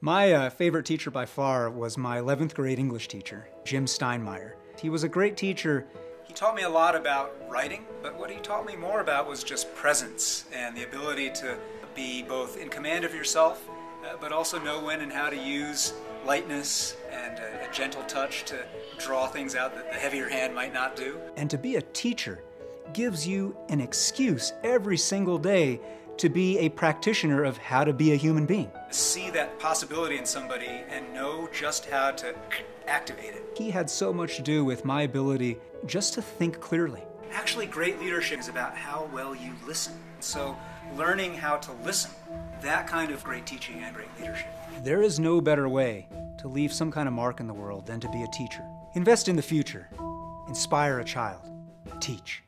My uh, favorite teacher by far was my 11th grade English teacher, Jim Steinmeier. He was a great teacher. He taught me a lot about writing, but what he taught me more about was just presence and the ability to be both in command of yourself, uh, but also know when and how to use lightness and a, a gentle touch to draw things out that the heavier hand might not do. And to be a teacher gives you an excuse every single day to be a practitioner of how to be a human being. See that possibility in somebody and know just how to activate it. He had so much to do with my ability just to think clearly. Actually, great leadership is about how well you listen. So, learning how to listen, that kind of great teaching and great leadership. There is no better way to leave some kind of mark in the world than to be a teacher. Invest in the future. Inspire a child. Teach.